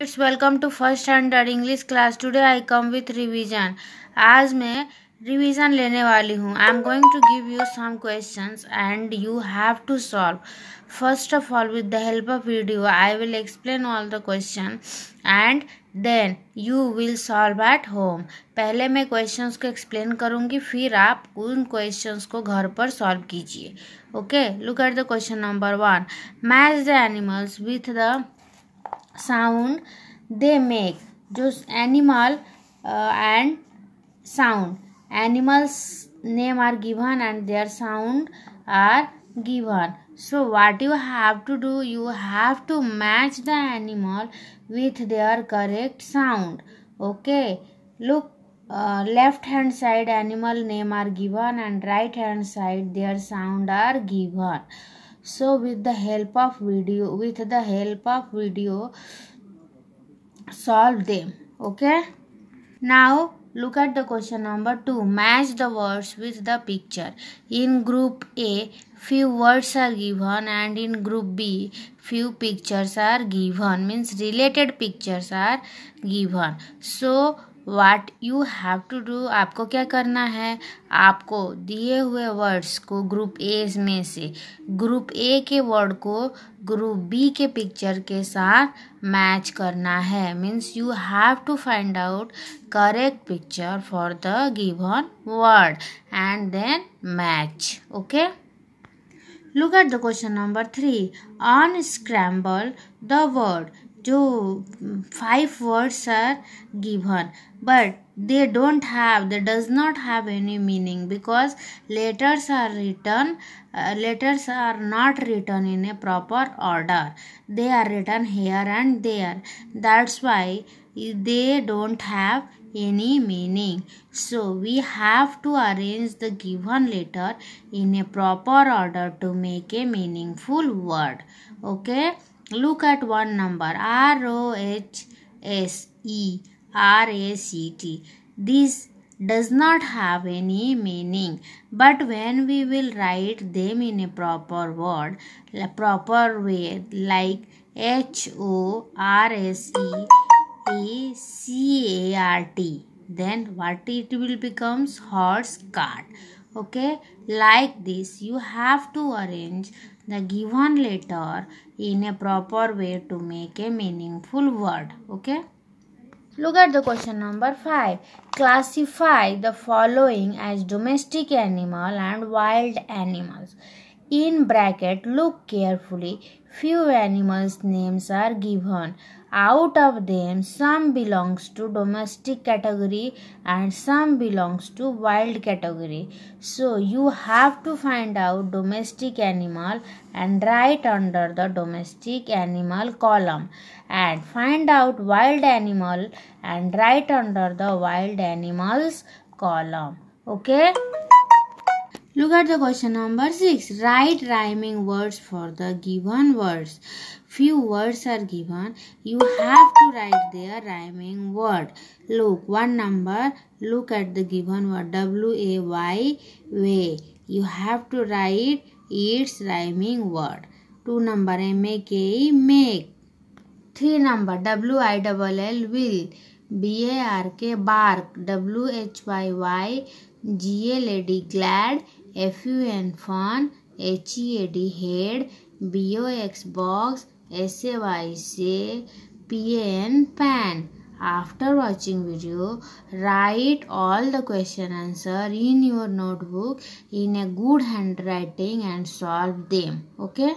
It's welcome to first standard English class today I come with revision आज मैं revision लेने वाली हूँ. I am going to give you some questions and you have to solve first of all with the help of video I will explain all the question and then you will solve at home पहले मैं questions को explain करूँगी, फिर आप उन questions को घर पर सॉल्व कीजिए. Okay look at the question number one match the animals with the sound they make. Just animal uh, and sound. Animals name are given and their sound are given. So what you have to do you have to match the animal with their correct sound. Okay? Look uh, left hand side animal name are given and right hand side their sound are given so with the help of video with the help of video solve them. Okay? Now look at the question number 2 match the words with the picture. In group a few words are given and in group b few pictures are given. Means related pictures are given. So what you have to do आपको क्या करना है? आपको दिए हुए words को group A में से ग्रुप ए के वर्ड को ग्रुप बी के पिक्चर के साथ मैच करना है। Means you have to find out correct picture for the given word and then match okay look at the question number 3 unscramble the word. जो five words are given but they don't have they does not have any meaning because letters are written uh, letters are not written in a proper order. They are written here and there. That's why they don't have any meaning. So we have to arrange the given letter in a proper order to make a meaningful word. Okay Look at one number R O H S E R A C T. This does not have any meaning but when we will write them in a proper word a proper way like H O R S E A C A R T then what it will becomes? Horse cart. Okay? Like this you have to arrange the given letter in a proper way to make a meaningful word okay? Look at the question number 5 classify the following as domestic animal and wild animals in bracket look carefully. Few animals names are given. Out of them some belongs to domestic category and some belongs to wild category. So you have to find out domestic animal and write under the domestic animal column. And find out wild animal and write under the wild animals column. Okay Look at the question number 6. Write rhyming words for the given words. Few words are given. You have to write their rhyming word. Look, one number. Look at the given word. W-A-Y, way. You have to write its rhyming word. Two number. M-A-K-E, make. Three number. W-I-L-L, will. B-A-R-K, bark. W-H-Y-Y, G-A-L-A-D, glad. F-U-N fun, H-E-A-D head, B-O-X box, S-A-Y P-A-N pan. After watching video, write all the question answer in your notebook in a good handwriting and solve them. Okay.